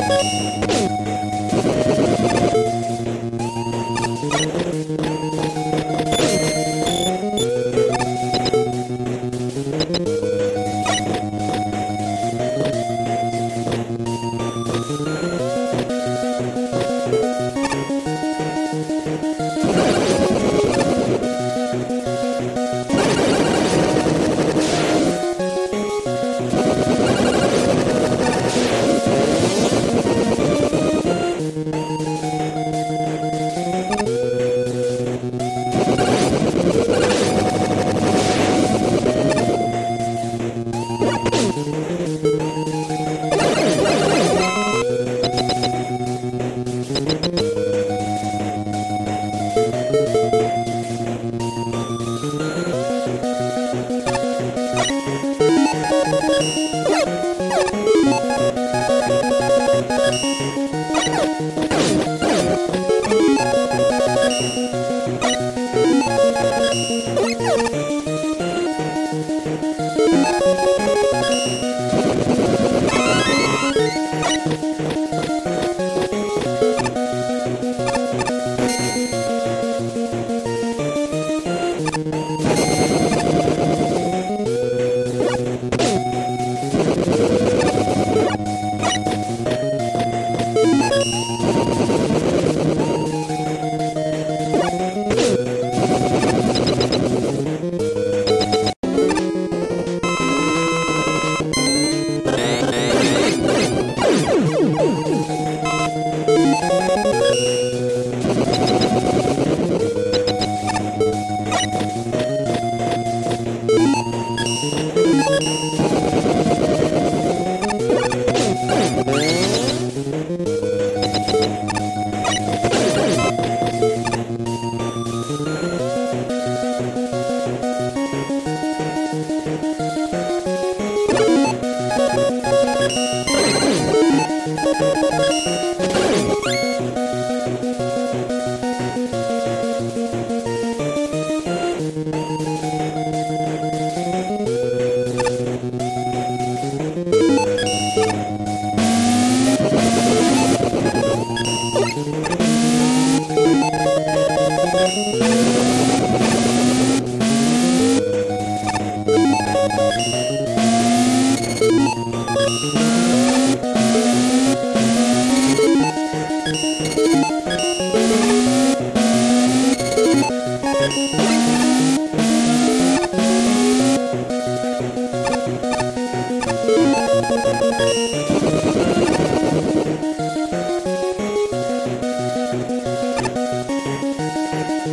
Thank you.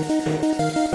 Música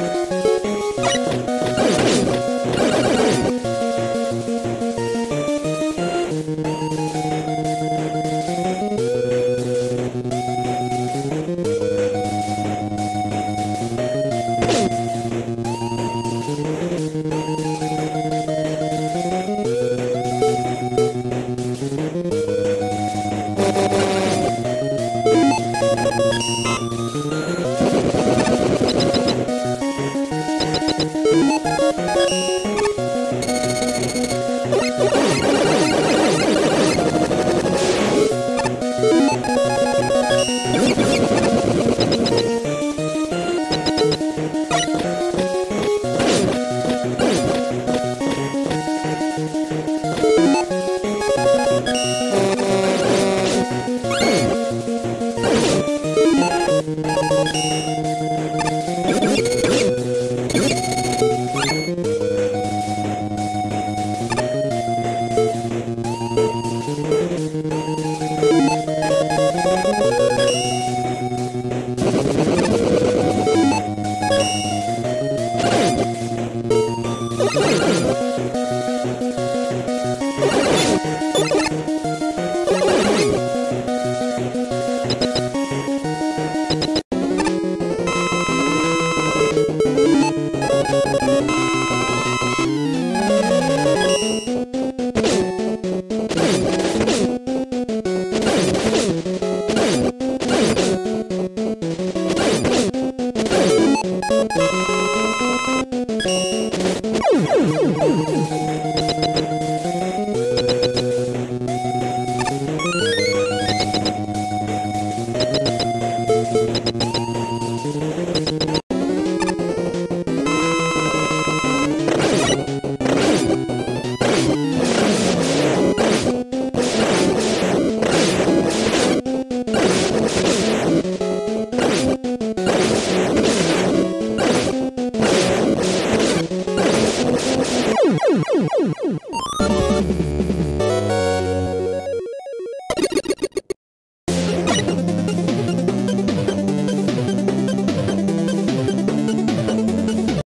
Ooh.